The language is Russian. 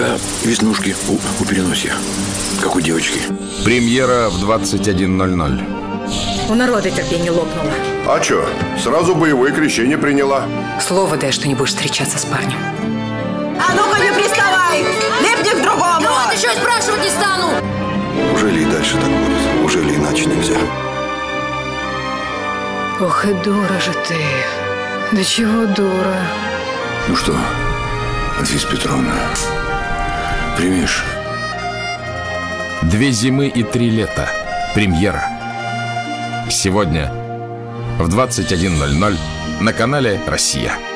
тебя веснушки у, у переносия, как у девочки. Премьера в 21.00. У народа терпение лопнуло. А чё, сразу боевое крещение приняла. Слово дай, что не будешь встречаться с парнем. А ну-ка не приставай! Липни к другому! Ну вот еще и спрашивать не стану! Уже ли и дальше так будет? Уже ли иначе нельзя? Ох и дура же ты. Да чего дура? Ну что, Анфиса Петровна, примешь? Две зимы и три лета. Премьера. Сегодня в 21.00 на канале «Россия».